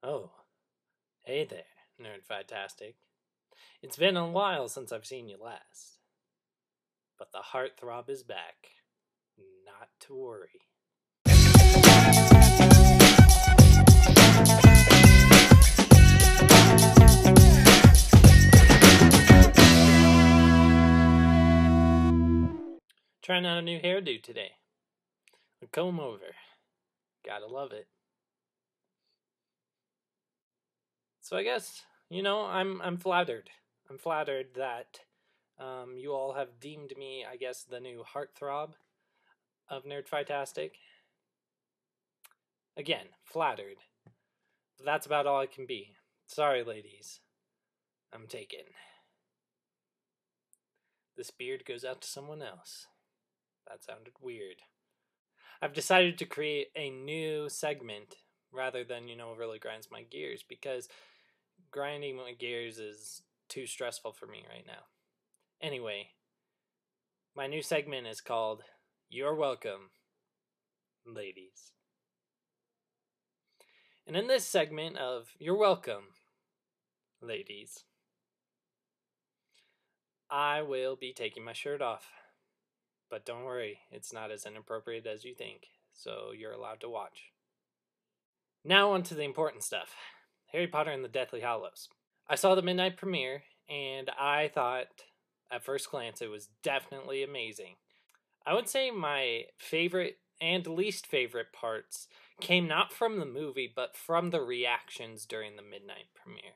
Oh, hey there, Nerdfightastic. It's been a while since I've seen you last. But the heartthrob is back. Not to worry. Trying out a new hairdo today. A comb over. Gotta love it. So I guess you know I'm I'm flattered. I'm flattered that um, you all have deemed me, I guess, the new heartthrob of Nerdfightastic. Again, flattered. But that's about all I can be. Sorry, ladies. I'm taken. This beard goes out to someone else. That sounded weird. I've decided to create a new segment rather than, you know, really grinds my gears because grinding my gears is too stressful for me right now. Anyway, my new segment is called You're Welcome, Ladies. And in this segment of You're Welcome, Ladies, I will be taking my shirt off. But don't worry, it's not as inappropriate as you think, so you're allowed to watch. Now, on to the important stuff Harry Potter and the Deathly Hallows. I saw the midnight premiere, and I thought at first glance it was definitely amazing. I would say my favorite and least favorite parts came not from the movie, but from the reactions during the midnight premiere.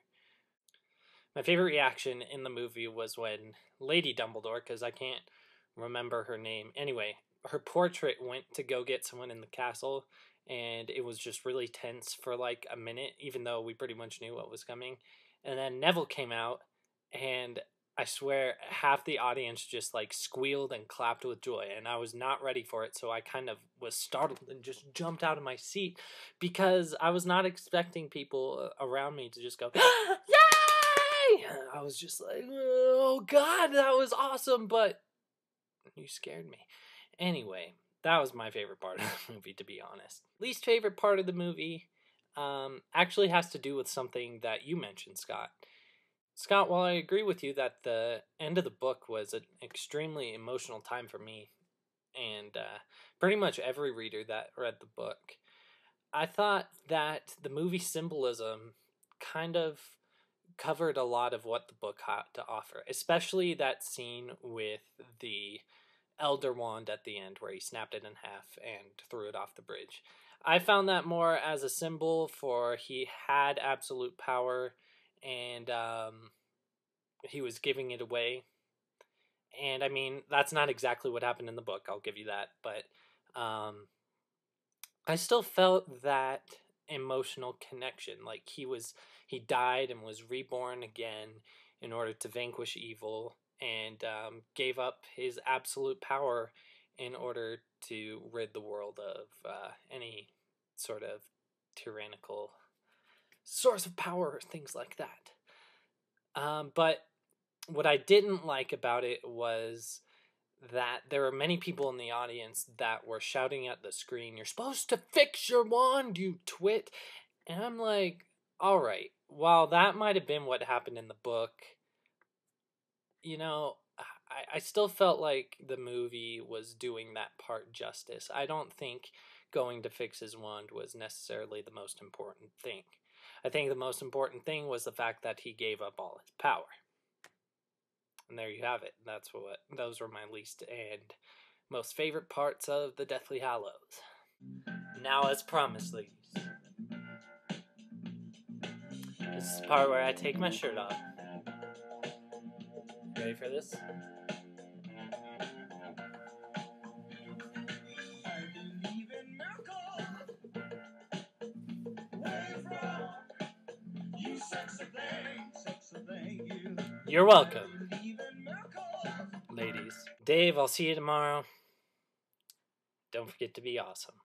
My favorite reaction in the movie was when Lady Dumbledore, because I can't remember her name. Anyway, her portrait went to go get someone in the castle, and it was just really tense for like a minute, even though we pretty much knew what was coming. And then Neville came out, and I swear half the audience just like squealed and clapped with joy, and I was not ready for it, so I kind of was startled and just jumped out of my seat because I was not expecting people uh, around me to just go, Yay! I was just like, Oh god, that was awesome, but you scared me. Anyway, that was my favorite part of the movie, to be honest. Least favorite part of the movie um, actually has to do with something that you mentioned, Scott. Scott, while I agree with you that the end of the book was an extremely emotional time for me and uh, pretty much every reader that read the book, I thought that the movie symbolism kind of covered a lot of what the book had to offer, especially that scene with the Elder Wand at the end where he snapped it in half and threw it off the bridge. I found that more as a symbol for he had absolute power and um, he was giving it away. And I mean, that's not exactly what happened in the book, I'll give you that. But um, I still felt that emotional connection. Like he was, he died and was reborn again in order to vanquish evil and um, gave up his absolute power in order to rid the world of uh, any sort of tyrannical source of power, or things like that. Um, but what I didn't like about it was that there were many people in the audience that were shouting at the screen, You're supposed to fix your wand, you twit. And I'm like, All right, while that might have been what happened in the book, you know, I, I still felt like the movie was doing that part justice. I don't think going to fix his wand was necessarily the most important thing. I think the most important thing was the fact that he gave up all his power. And there you have it. That's what those were my least and most favorite parts of the Deathly Hallows. Now, as promised, ladies, this is the part where I take my shirt off. Ready for this? You're welcome, ladies. Dave, I'll see you tomorrow. Don't forget to be awesome.